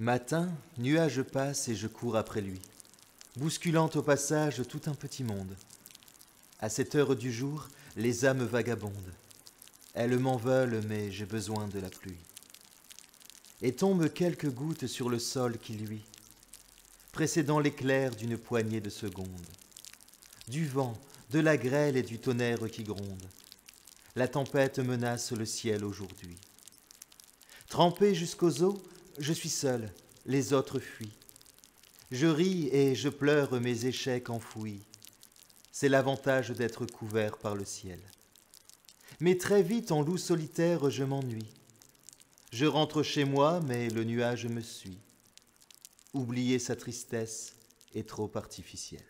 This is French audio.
Matin, nuage passe et je cours après lui, bousculant au passage tout un petit monde. À cette heure du jour, les âmes vagabondent. Elles m'en veulent, mais j'ai besoin de la pluie. Et tombent quelques gouttes sur le sol qui luit, précédant l'éclair d'une poignée de secondes. Du vent, de la grêle et du tonnerre qui gronde. La tempête menace le ciel aujourd'hui. Trempé jusqu'aux os, je suis seul, les autres fuient. Je ris et je pleure mes échecs enfouis. C'est l'avantage d'être couvert par le ciel. Mais très vite en loup solitaire je m'ennuie. Je rentre chez moi, mais le nuage me suit. Oublier sa tristesse est trop artificiel.